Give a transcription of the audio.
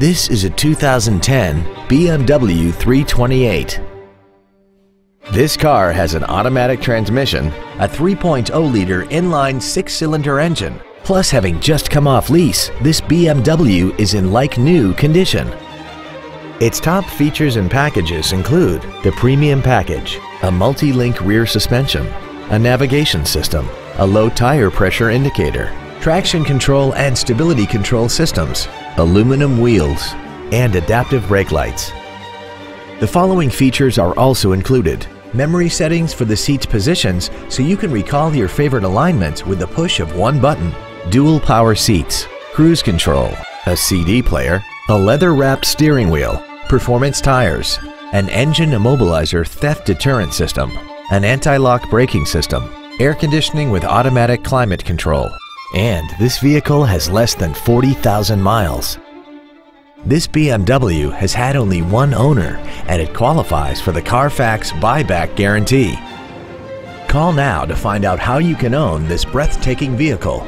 This is a 2010 BMW 328. This car has an automatic transmission, a 3.0-liter inline six-cylinder engine. Plus, having just come off lease, this BMW is in like-new condition. Its top features and packages include the Premium Package, a multi-link rear suspension, a navigation system, a low tire pressure indicator, traction control and stability control systems, aluminum wheels, and adaptive brake lights. The following features are also included. Memory settings for the seat's positions so you can recall your favorite alignments with the push of one button. Dual power seats, cruise control, a CD player, a leather-wrapped steering wheel, performance tires, an engine immobilizer theft deterrent system, an anti-lock braking system, air conditioning with automatic climate control, and this vehicle has less than 40,000 miles. This BMW has had only one owner and it qualifies for the Carfax buyback guarantee. Call now to find out how you can own this breathtaking vehicle